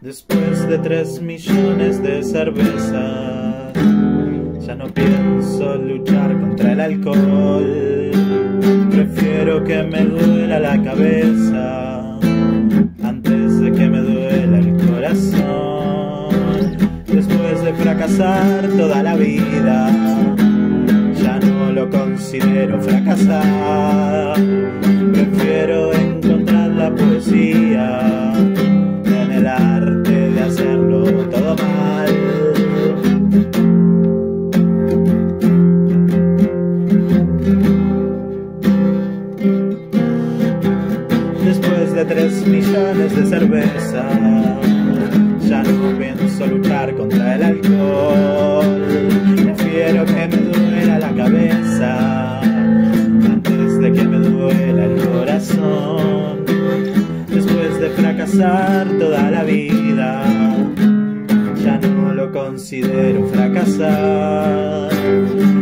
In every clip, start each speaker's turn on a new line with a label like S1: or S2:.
S1: Después de tres millones de cerveza, ya no pienso luchar contra el alcohol. Prefiero que me duela la cabeza antes de que me duela el corazón. Después de fracasar toda la vida, ya no lo considero fracasar. Prefiero encontrar la poesía millones de cerveza, ya no pienso luchar contra el alcohol. Prefiero que me duela la cabeza antes de que me duela el corazón de fracasar toda la vida, ya no lo considero fracasar.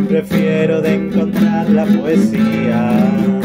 S1: Prefiero de encontrar la poesía